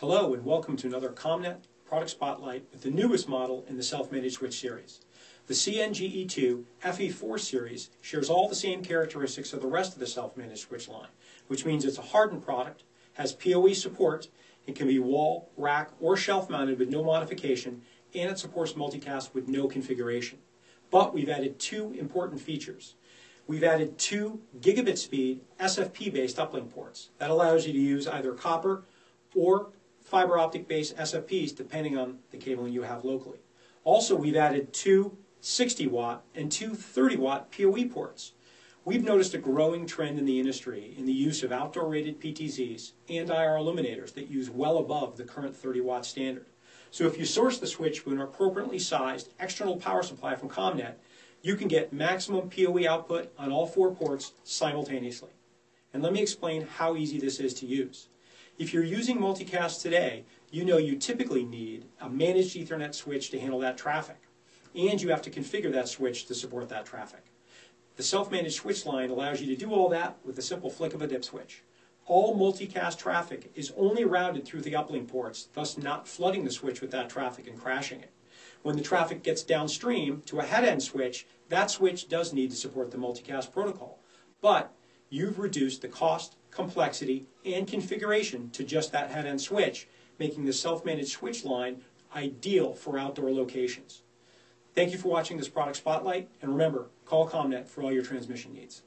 Hello and welcome to another ComNet product spotlight with the newest model in the self-managed switch series. The CNGE2 FE4 series shares all the same characteristics of the rest of the self-managed switch line, which means it's a hardened product, has PoE support, it can be wall, rack, or shelf mounted with no modification, and it supports multicast with no configuration. But we've added two important features. We've added two gigabit speed SFP based uplink ports. That allows you to use either copper or fiber optic based SFPs depending on the cabling you have locally. Also, we've added two 60 watt and two 30 watt PoE ports. We've noticed a growing trend in the industry in the use of outdoor rated PTZs and IR illuminators that use well above the current 30 watt standard. So if you source the switch with an appropriately sized external power supply from ComNet, you can get maximum PoE output on all four ports simultaneously. And let me explain how easy this is to use. If you're using multicast today, you know you typically need a managed Ethernet switch to handle that traffic. And you have to configure that switch to support that traffic. The self-managed switch line allows you to do all that with a simple flick of a dip switch. All multicast traffic is only routed through the uplink ports, thus not flooding the switch with that traffic and crashing it. When the traffic gets downstream to a head-end switch, that switch does need to support the multicast protocol. But you've reduced the cost, complexity, and configuration to just that head-end switch, making the self-managed switch line ideal for outdoor locations. Thank you for watching this product spotlight, and remember, call ComNet for all your transmission needs.